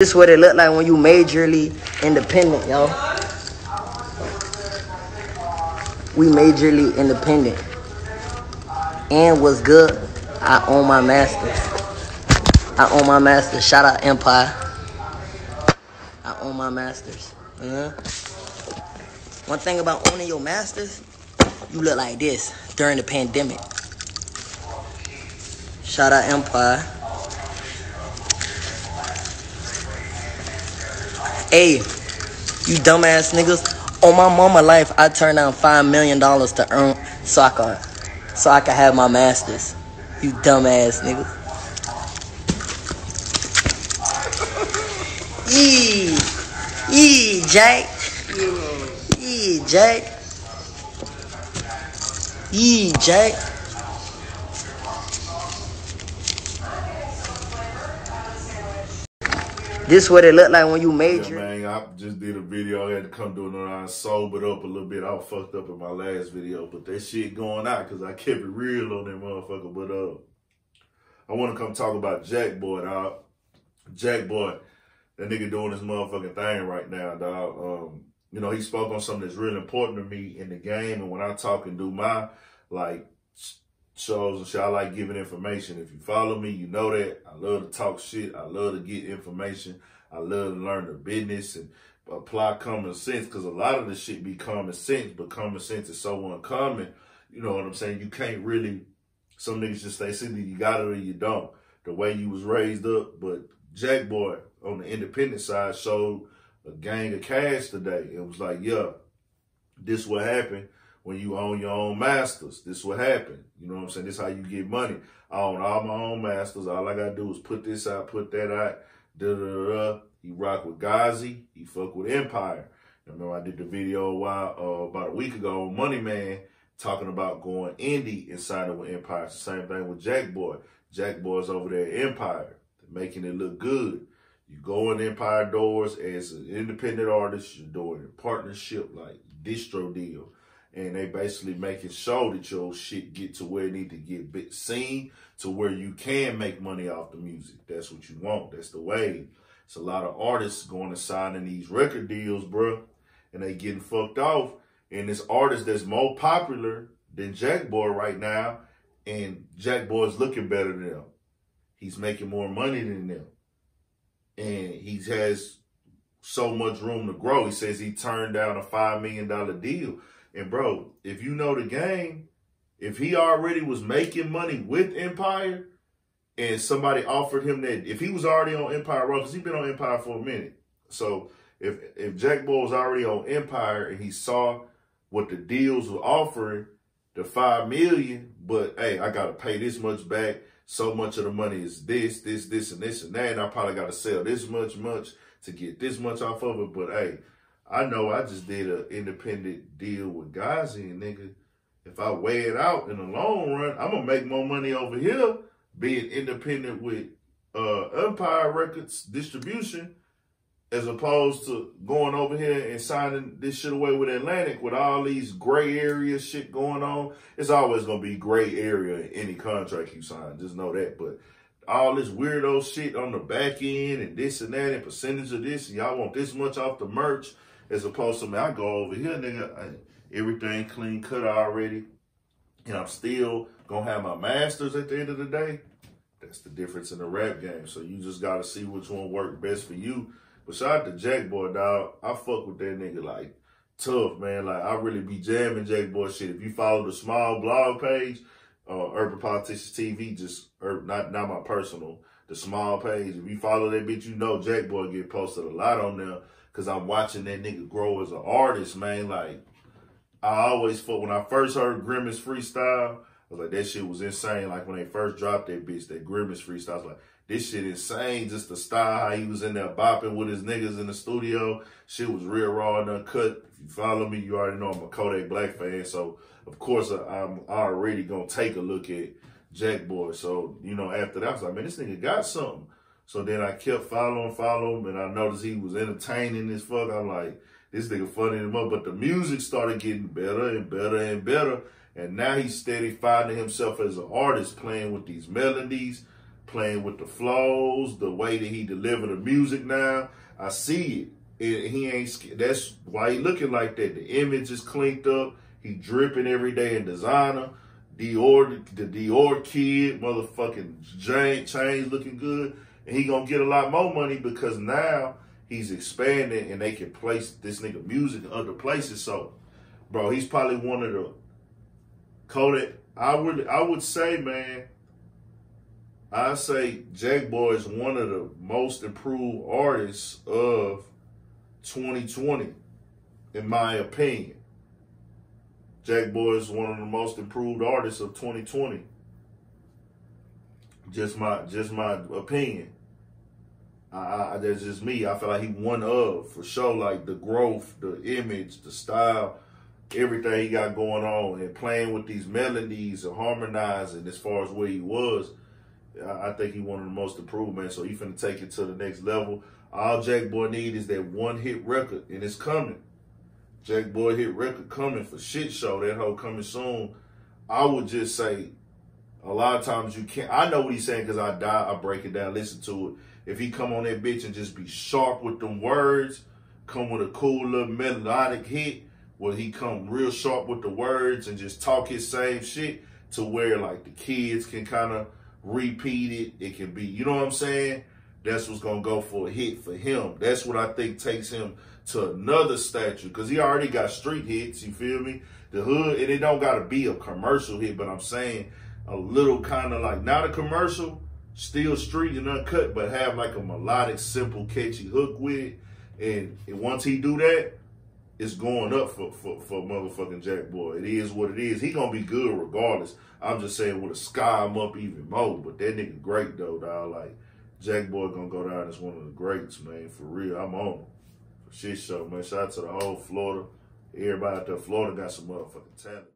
This is what it look like when you majorly independent, yo. We majorly independent. And what's good? I own my masters. I own my masters. Shout out Empire. I own my masters. Uh-huh. One thing about owning your masters, you look like this during the pandemic. Shout out Empire. Hey, you dumbass niggas. On my mama life, I turned down five million dollars to earn so I can so I can have my masters. You dumbass niggas. Yee, yee, Jack. Yee, Jack. Yee, Jack. This what it look like when you major. Yeah, man, I just did a video. I had to come doing it. I sobered up a little bit. I was fucked up in my last video, but that shit going out because I kept it real on that motherfucker. But uh, I want to come talk about Jackboy, dog. Jackboy, that nigga doing his motherfucking thing right now, dog. Um, you know, he spoke on something that's really important to me in the game, and when I talk and do my like shows and shit. I like giving information. If you follow me, you know that. I love to talk shit. I love to get information. I love to learn the business and apply common sense because a lot of the shit be common sense, but common sense is so uncommon. You know what I'm saying? You can't really, some niggas just say, simply you got it or you don't. The way you was raised up. But Jackboy on the independent side showed a gang of cash today. It was like, yeah, this what happened when you own your own masters. This what happened. You know what I'm saying? This how you get money. I own all my own masters. All I gotta do is put this out, put that out. Da da da. He rock with Ghazi. He fuck with Empire. Remember I did the video a while, uh, about a week ago on Money Man talking about going indie inside of Empire. It's the same thing with Jackboy. Jack Boy's over there at Empire, making it look good. You go in Empire doors as an independent artist, you're doing a partnership like distro deal and they basically making sure that your shit get to where it need to get seen to where you can make money off the music. That's what you want. That's the way. It's a lot of artists going to signing these record deals, bro, and they getting fucked off. And this artist that's more popular than Jackboy right now, and Jackboy's looking better than them. He's making more money than them. And he has so much room to grow. He says he turned down a $5 million deal. And bro, if you know the game, if he already was making money with Empire and somebody offered him that, if he was already on Empire Road, because he's been on Empire for a minute. So if if Jackboy was already on Empire and he saw what the deals were offering, the five million, but hey, I gotta pay this much back. So much of the money is this, this, this, and this and that, and I probably gotta sell this much, much to get this much off of it. But hey, I know I just did an independent deal with Ghazi, and nigga, if I weigh it out in the long run, I'm gonna make more money over here being independent with uh, Empire Records distribution as opposed to going over here and signing this shit away with Atlantic with all these gray area shit going on. It's always gonna be gray area in any contract you sign. Just know that. But all this weirdo shit on the back end and this and that and percentage of this and y'all want this much off the merch as opposed to me, I go over here, nigga, everything clean cut already, and I'm still gonna have my masters at the end of the day. That's the difference in the rap game. So you just gotta see which one work best for you. But shout out to Jackboy, dog. I fuck with that nigga like tough, man. Like I really be jamming Jackboy shit. If you follow the small blog page, uh, Urban Politicians TV, just or not not my personal, the small page. If you follow that bitch, you know Jackboy get posted a lot on there because I'm watching that nigga grow as an artist, man. Like, I always thought when I first heard Grimace freestyle, I was like, that shit was insane. Like, when they first dropped that bitch, that Grimace freestyle, I was like, this shit insane. Just the style, how he was in there bopping with his niggas in the studio. Shit was real raw and uncut. If you follow me, you already know I'm a Kodak Black fan. So, of course, uh, I'm already going to take a look at Jackboy. So, you know, after that, I was like, man, this nigga got something. So then I kept following, following, and I noticed he was entertaining as fuck. I'm like, this nigga funny him up. But the music started getting better and better and better. And now he's steady finding himself as an artist, playing with these melodies. playing with the flows, the way that he deliver the music now. I see it. it he ain't. That's why he looking like that. The image is cleaned up. He dripping every day in designer. Dior, the Dior kid, motherfucking chain, chains looking good, and he gonna get a lot more money because now he's expanding and they can place this nigga music in other places. So, bro, he's probably one of the Kodak. I would I would say, man, I say Jackboy is one of the most improved artists of 2020, in my opinion. Jackboy is one of the most improved artists of 2020. Just my just my opinion. I, I, that's just me. I feel like he one of for sure. Like the growth, the image, the style, everything he got going on, and playing with these melodies and harmonizing as far as where he was. I, I think he one of the most improved man. So he finna take it to the next level. All Jackboy need is that one hit record, and it's coming. Jackboy hit record coming for shit show. That whole coming soon. I would just say a lot of times you can't. I know what he's saying because I die. I break it down, listen to it. If he come on that bitch and just be sharp with them words, come with a cool little melodic hit, where he come real sharp with the words and just talk his same shit to where like the kids can kind of repeat it. It can be, you know what I'm saying? That's what's gonna go for a hit for him. That's what I think takes him to another statue because he already got street hits. You feel me? The hood, and it don't gotta be a commercial hit, but I'm saying a little kind of like not a commercial, still street and uncut, but have like a melodic, simple, catchy hook with it. And, once he do that, it's going up for, for, for motherfucking Jackboy. It is what it is. He gonna be good regardless. I'm just saying with a sky him up even more. But that nigga great though, dog. Like Jackboy gonna go down as one of the greats, man. For real. I'm on him. Shit show, man. Shout out to the whole Florida. Everybody out there, Florida got some motherfucking talent.